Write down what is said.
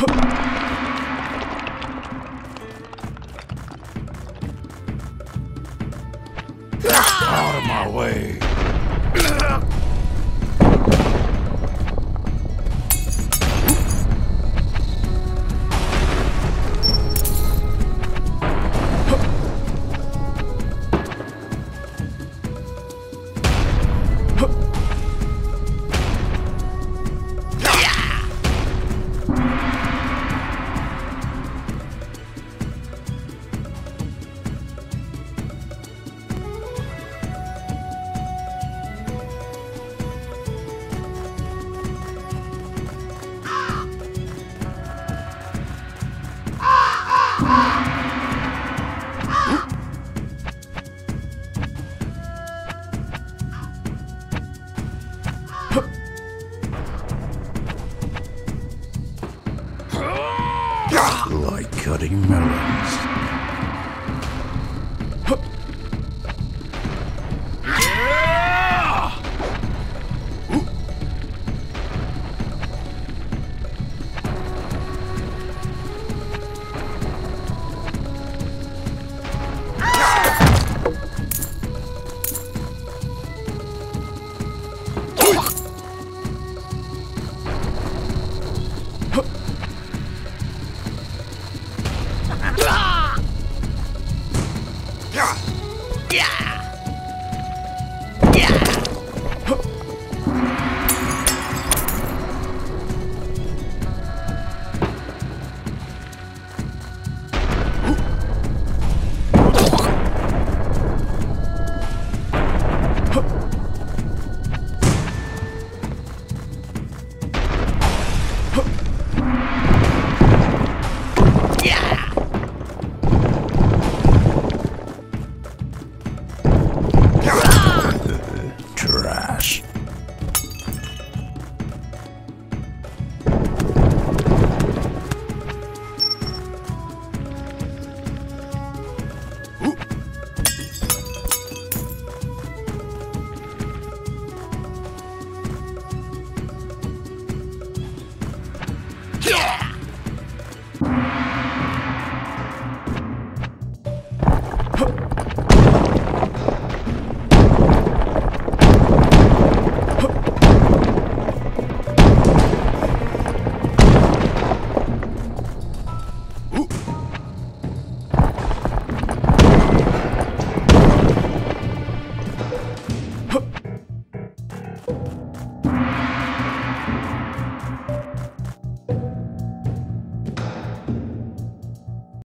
Out of my way! Cutting melons. Trash. Yeah!